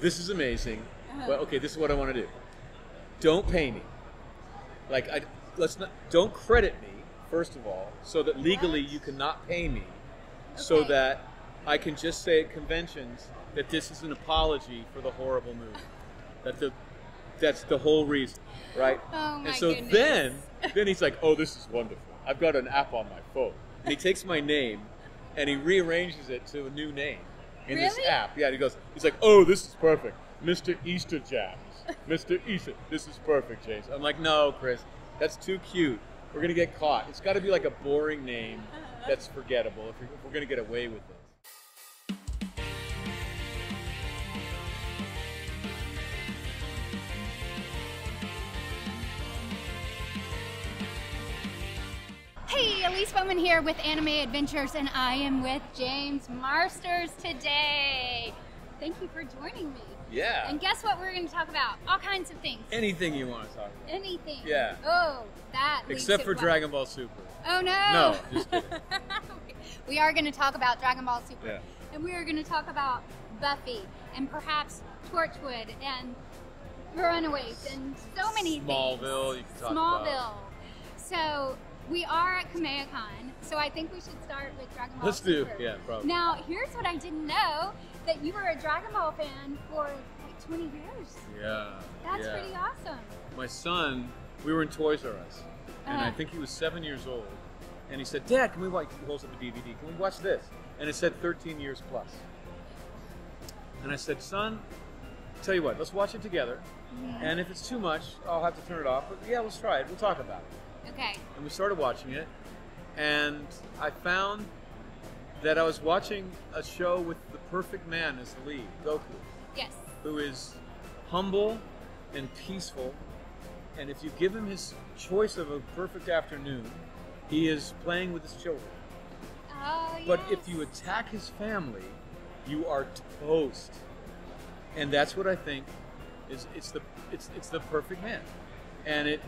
this is amazing, Uh-huh. but okay, this is what I want to do. Don't pay me. Like I let's not don't credit me first of all, so that legally you cannot pay me, so that I can just say at conventions that this is an apology for the horrible movie. That the that's the whole reason, right? Oh my and so goodness. then then he's like, "Oh, this is wonderful. I've got an app on my phone." And he takes my name and he rearranges it to a new name in this app. Yeah, he goes, he's like, "Oh, this is perfect, Mr. Easter Jams, Mr. Easter. This is perfect, James." I'm like, "No, Chris, that's too cute. We're gonna get caught. It's got to be like a boring name uh-huh. that's forgettable if we're, if we're gonna get away with this." Elise Baughman here with Anime Adventures, and I am with James Marsters today. Thank you for joining me. Yeah. And guess what we're going to talk about? All kinds of things. Anything you want to talk about, Anything. Yeah. Oh, that. except for? Dragon Ball Super. Oh no. No, just kidding. we are going to talk about Dragon Ball Super, Yeah. and we are going to talk about Buffy, and perhaps Torchwood, and Runaways, and so many Smallville, things. you can talk Smallville. about. So we are at Kameha Con, so I think we should start with Dragon Ball Let's do. Super. Yeah, probably. Now, here's what I didn't know: that you were a Dragon Ball fan for like 20 years. Yeah. That's yeah. pretty awesome. my son, we were in Toys R Us, and I Uh-huh. think he was seven years old, and he said, "Dad, can we watch?" He holds up a DVD. Can we watch this? And it said 13 years plus. And I said, "Son, tell you what, let's watch it together. And if it's too much, I'll have to turn it off. But yeah, let's try it. We'll talk about it." Okay. And we started watching it, and I found that I was watching a show with the perfect man as the lead, Goku Yes. who is humble and peaceful. And if you give him his choice of a perfect afternoon, he is playing with his children. Oh, But yes. if you attack his family, you are toast. And that's what I think is it's the it's it's the perfect man. And it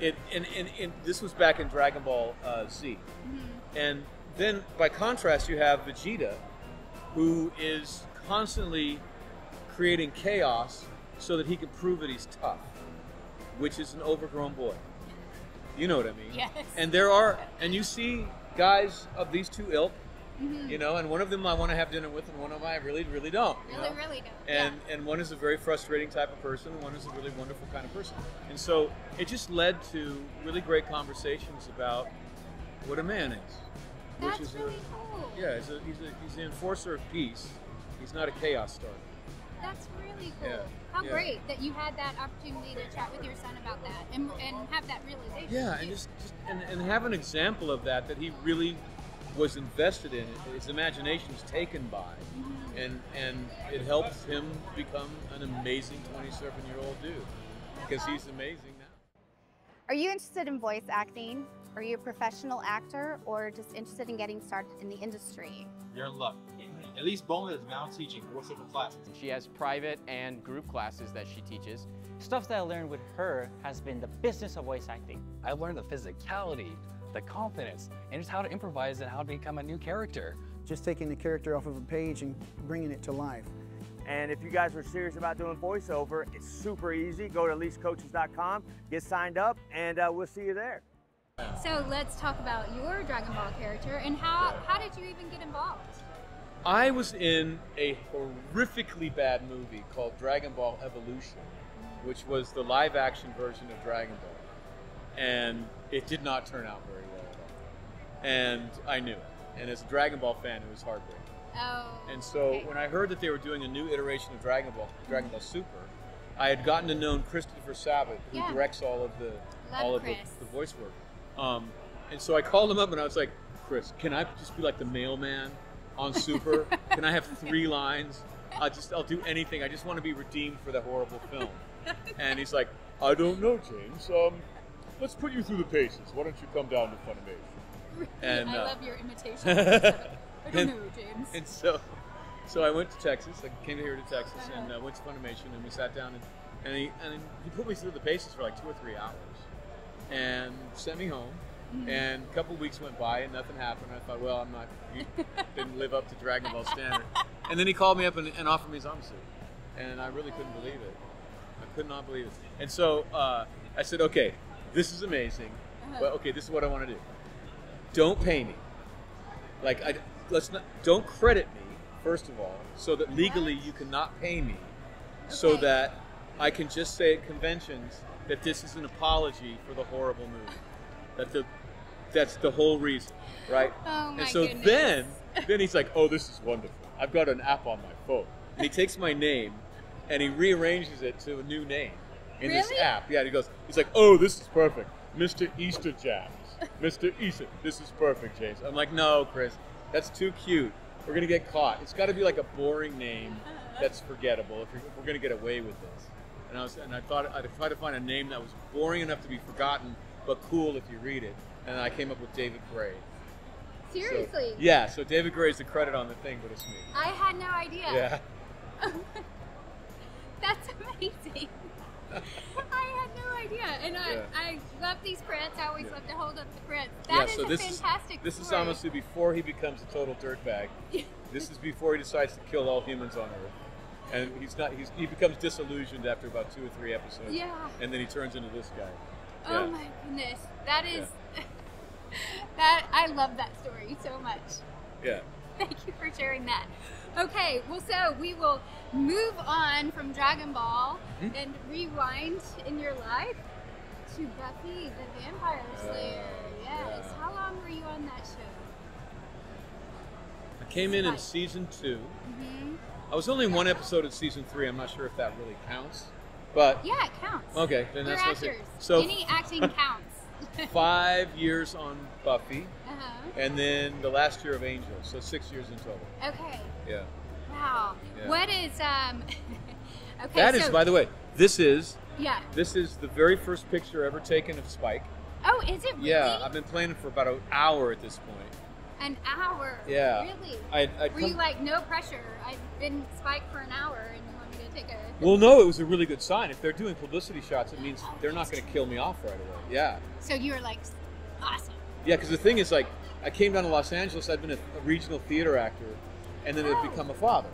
it and, and, and this was back in Dragon Ball uh, Z. Mm-hmm. And then by contrast you have Vegeta who is constantly creating chaos so that he can prove that he's tough, which is an overgrown boy. You know what I mean? Yes. And there are, and you see guys of these two ilk, Mhm. you know, and one of them I want to have dinner with, and one of them I really, really don't. Really, know? really don't. And and one is a very frustrating type of person, and one is a really wonderful kind of person. And so it just led to really great conversations about what a man is, yeah. which That's is really a, cool. yeah, he's, a, he's, a, he's the enforcer of peace. He's not a chaos starter. That's really cool. Yeah, How yeah. great that you had that opportunity to chat with your son about that and, and have that realization. Yeah, and just, just and, and have an example of that that he really was invested in. It. His imagination was taken by, and and it helped him become an amazing 27 year old dude because he's amazing now. Are you interested in voice acting? Are you a professional actor or just interested in getting started in the industry? You're in luck. Elise Baughman is now teaching voiceover classes. She has private and group classes that she teaches. Stuff that I learned with her has been the business of voice acting. I've learned the physicality, the confidence, and just how to improvise and how to become a new character. just taking the character off of a page and bringing it to life. And if you guys are serious about doing voiceover, it's super easy. Go to elisecoaches.com, get signed up, and uh, we'll see you there. So let's talk about your Dragon Ball character and how how did you even get involved? I was in a horrifically bad movie called Dragon Ball Evolution, which was the live action version of Dragon Ball. And it did not turn out very well at all. And I knew it. And as a Dragon Ball fan, it was heartbreaking. Oh. And so okay. when I heard that they were doing a new iteration of Dragon Ball, Dragon Ball Super, I had gotten to know Christopher Sabat, who Yeah. directs all of the Love all of the, the voice work. Um, and so I called him up and I was like, Chris, can I just be like the mailman on Super? can I have three lines? I just I'll do anything. I just want to be redeemed for the horrible film. And he's like, I don't know, James. Um, let's put you through the paces. Why don't you come down to Funimation? And, I uh, love your imitation. I don't and- know, James. And so, so I went to Texas. I came here to Texas and uh, went to Funimation, and we sat down and, and he and he put me through the paces for like two or three hours, and sent me home. And a couple weeks went by and nothing happened. I thought, well, I'm not, you didn't live up to Dragon Ball standard. And then he called me up and, and offered me his suit. and I really couldn't believe it. I could not believe it. And so uh, I said, okay, this is amazing, uh-huh. but okay, this is what I want to do. Don't pay me. Like I let's not don't credit me first of all, so that legally you cannot pay me, so Okay. that I can just say at conventions that this is an apology for the horrible movie. That the that's the whole reason, right? Oh my and so goodness. then then he's like, "Oh, this is wonderful. I've got an app on my phone." And he takes my name and he rearranges it to a new name in this app. Yeah, he goes, he's like, "Oh, this is perfect, Mr. Easter Jams, Mr. Easter. This is perfect, James." I'm like, "No, Chris, that's too cute. We're gonna get caught. It's got to be like a boring name uh-huh. that's forgettable if, we're- if we're gonna get away with this." And I was, and I thought I'd try to find a name that was boring enough to be forgotten, but cool if you read it. And I came up with David Gray. So- Seriously. yeah, so David Gray's the credit on the thing, but it's me. I had no idea. Yeah. That's amazing. I had no idea, and I, Yeah. I love these prints. I always love to hold up the prints. yeah, That is so a this fantastic is this is story. before he becomes a total dirtbag. this is before he decides to kill all humans on Earth, and he's not. He's, he becomes disillusioned after about two or three episodes. Yeah. And then he turns into this guy. Oh my goodness, that is that. I love that story so much. Yeah. Thank you for sharing that. Okay, well, so we will move on from Dragon Ball Mhm. and rewind in your life to Buffy the Vampire Slayer. Uh, yes. yeah. How long were you on that show? I came in in season two. hmm I was only in one episode of season three. I'm not sure if that really counts, but Yeah, it counts. okay, then We're that's actors. So Any acting counts. Five years on Buffy, uh-huh. and then the last year of Angel, so six years in total. Okay. Yeah. Wow. Yeah. What is um? okay. That is, so, by the way, this is Yeah. this is the very first picture ever taken of Spike. Oh, is it really? Yeah, I've been playing for about an hour at this point. An hour. Yeah. Really? I, I'd Were come, you like no pressure? I've been spiked for an hour, well, no, it was a really good sign. If they're doing publicity shots, it means they're not going to kill me off right away. Yeah, So you were like, awesome. yeah. Because the thing is, like, I came down to Los Angeles. I'd been a, a regional theater actor, and then Oh. had become a father,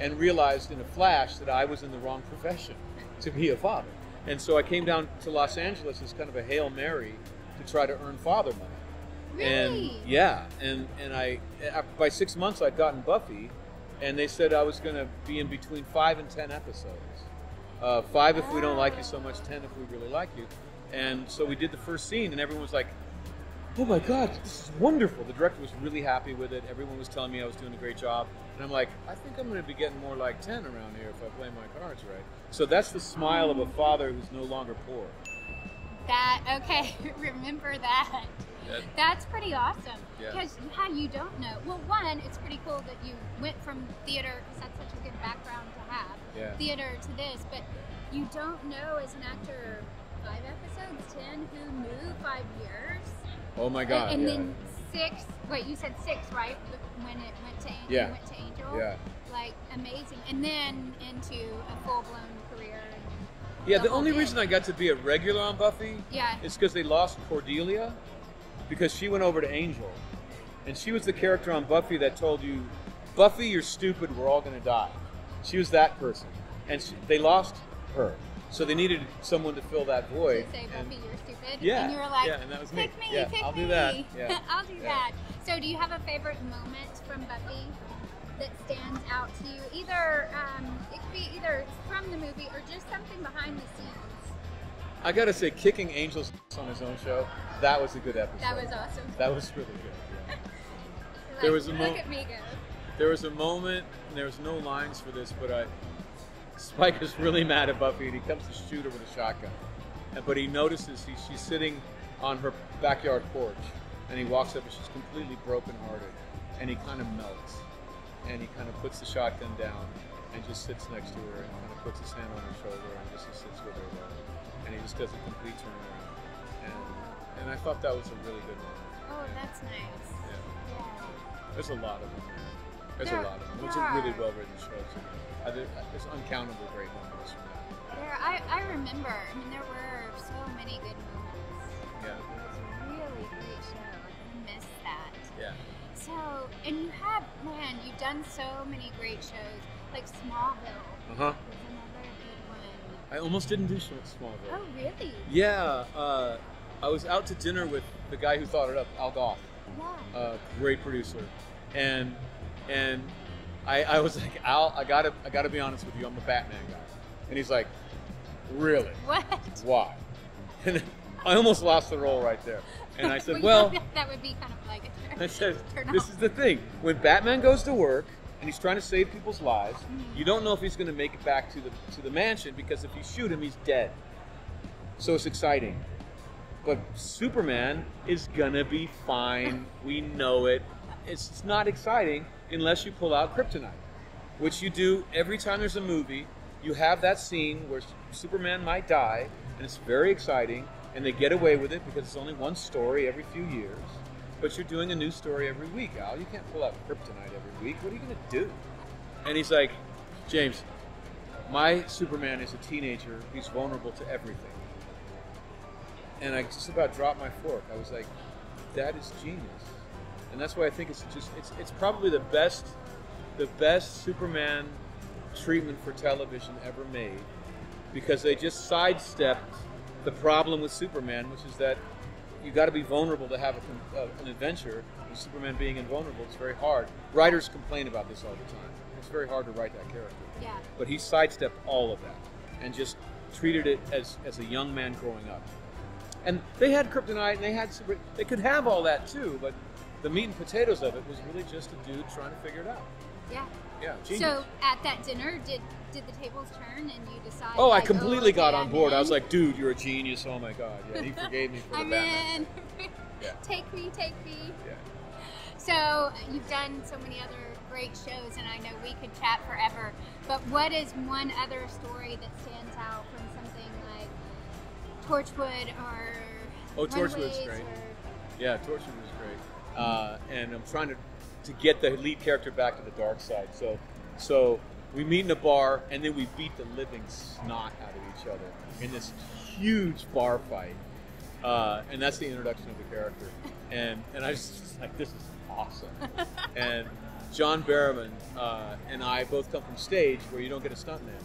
and realized in a flash that I was in the wrong profession to be a father. And so I came down to Los Angeles as kind of a hail mary to try to earn father money. Really? And yeah, and and I uh, by six months I'd gotten Buffy, and they said I was going to be in between five and ten episodes. Uh, five if we don't like you so much, ten if we really like you. And so we did the first scene, and everyone was like, "Oh my God, this is wonderful!" The director was really happy with it. Everyone was telling me I was doing a great job, and I'm like, "I think I'm going to be getting more like ten around here if I play my cards right." So that's the smile of a father who's no longer poor. That okay? Remember that. That- That's pretty awesome. Yeah. Because how you don't know. Well, one, it's pretty cool that you went from theater because that's such a good background to have. Yeah. Theater to this, but you don't know as an actor five episodes, ten who knew five years. Oh my God! And, and yeah. then six. Wait, you said six, right? When it went to Angel. Yeah. Went to Angel. Yeah. Like amazing, and then into a full blown career. Yeah, the whole only bit. reason I got to be a regular on Buffy Yeah. is because they lost Cordelia because she went over to Angel. And she was the character on Buffy that told you, Buffy, you're stupid, we're all going to die. She was that person. And she, they lost her. So they needed someone to fill that void. say and- Buffy, you're stupid. Yeah, And you were like, yeah, and that was me. pick me, Yeah, pick I'll me. do that. Yeah. I'll do Yeah. that. So, do you have a favorite moment from Buffy that stands out to you? Either um, it could be either from the movie or just something behind the scenes. I got to say, kicking Angel's on his own show, that was a good episode. That was awesome. That was really good. yeah. Like, There was a look at me go. There was a moment, and there was no lines for this, but I, Spike is really mad at Buffy, and he comes to shoot her with a shotgun. And, but he notices he, she's sitting on her backyard porch, and he walks up, and she's completely brokenhearted, and he kind of melts, and he kind of puts the shotgun down, and just sits next to her, and kind of puts his hand on her shoulder, and just sits with her and he just does a complete turnaround, and and I thought that was a really good moment. Oh, that's nice. Yeah. Yeah. There's a lot of them. There's There- a lot of them. It's a really well written show. I there's uncountable great moments from that. There, I, I remember. I mean, there were so many good moments. Yeah. It was a really great show. I miss that. Yeah. So, and you have, man, you've done so many great shows. Like Smallville Uh huh. was another good one. I almost didn't do Smallville. Oh, really? Yeah, uh, I was out to dinner with the guy who thought it up, Al Gough, Yeah. a great producer, and and I, I was like, Al, I gotta I gotta be honest with you, I'm a Batman guy, and he's like, really? What? Why? And I almost lost the role right there, and I said, Well, well, that would be kind of like a turn, I said, this off. is the thing. When Batman goes to work and he's trying to save people's lives, you don't know if he's going to make it back to the to the mansion because if you shoot him, he's dead. So it's exciting. But Superman is gonna be fine. We know it. It's, not exciting unless you pull out kryptonite, which you do every time there's a movie. You have that scene where Superman might die, and it's very exciting, and they get away with it because it's only one story every few years. But you're doing a new story every week, Al. You can't pull out kryptonite every week. What are you to do? And he's like, James, my Superman is a teenager. He's vulnerable to everything. And I just about dropped my fork. I was like, that is genius. And that's why I think it's just it's it's probably the best the best Superman treatment for television ever made because they just sidestepped the problem with Superman, which is that you got to be vulnerable to have a, uh, an adventure. And Superman being invulnerable, it's very hard. Writers complain about this all the time. It's very hard to write that character. Yeah. But he sidestepped all of that and just treated it as, as a young man growing up. And they had kryptonite and they had super, they could have all that too, but the meat and potatoes of it was really just a dude trying to figure it out. Yeah. Yeah, genius. So at that dinner, did did the tables turn and you decide? oh, I like, oh, completely okay, got on I'm board. I was like, dude, you're a genius. Oh my god. Yeah, he forgave me for the I'm Batman. in. Yeah. Take me, take me. Yeah. So you've done so many other great shows, and I know we could chat forever. But what is one other story that stands out from like Torchwood or Oh, Torchwood's great. or- Yeah, Torchwood was great. Uh, and I'm trying to to get the lead character back to the dark side. So so we meet in a bar and then we beat the living snot out of each other in this huge bar fight. Uh, and that's the introduction of the character. And and I was just like, this is awesome. and John Barrowman uh, and I both come from stage where you don't get a stuntman.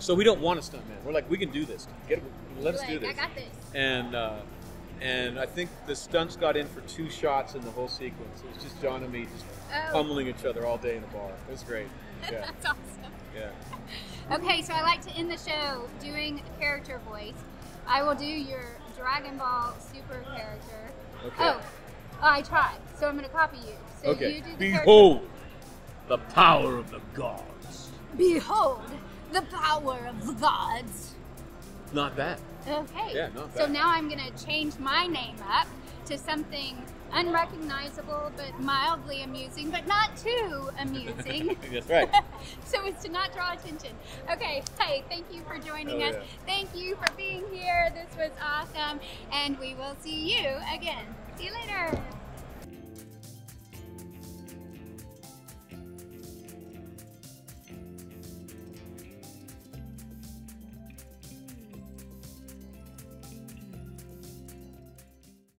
So we don't want a stuntman. We're like, we can do this. Get let us like, do this I got this. and uh, and I think the stunts got in for two shots in the whole sequence. It was just John and me just Oh. pummeling each other all day in the bar. It was great. Yeah, That's awesome. yeah. Okay, so I like to end the show doing a character voice. I will do your Dragon Ball Super character. Okay. Oh, I tried. So I'm going to copy you. So okay. you do the character- Behold the power of the gods. Behold the power of the gods. Not bad. Okay. Yeah, not So now I'm going to change my name up to something unrecognizable but mildly amusing, but not too amusing. That's right. so as to not draw attention. Okay, hey, thank you for joining Oh, us. yeah. Thank you for being here. This was awesome. And we will see you again. See you later.